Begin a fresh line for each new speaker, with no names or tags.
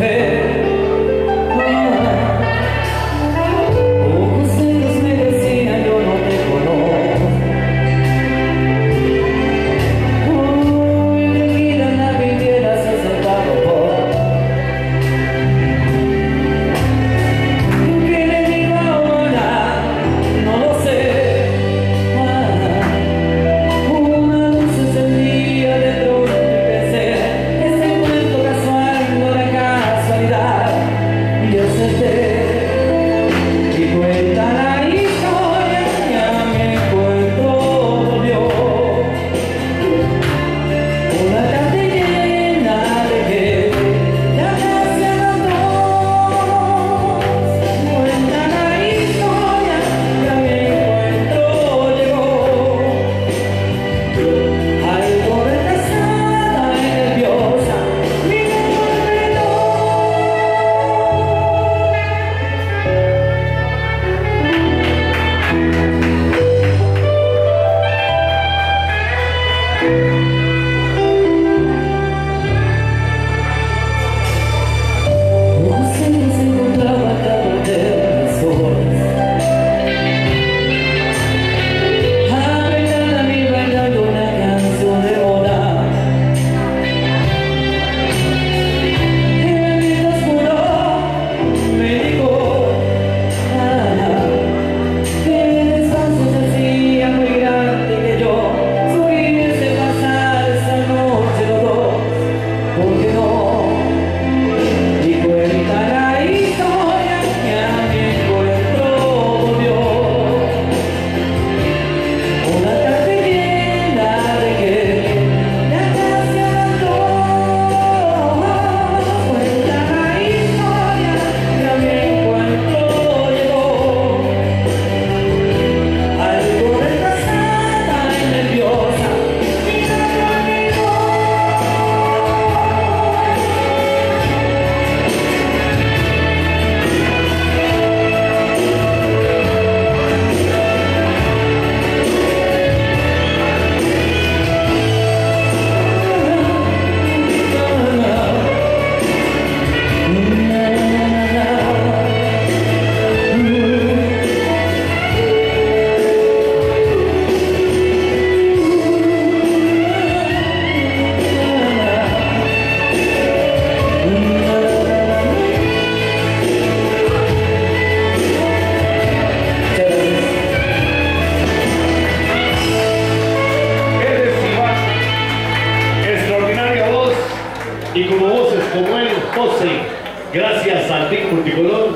앞에 José, gracias al Team Multicolor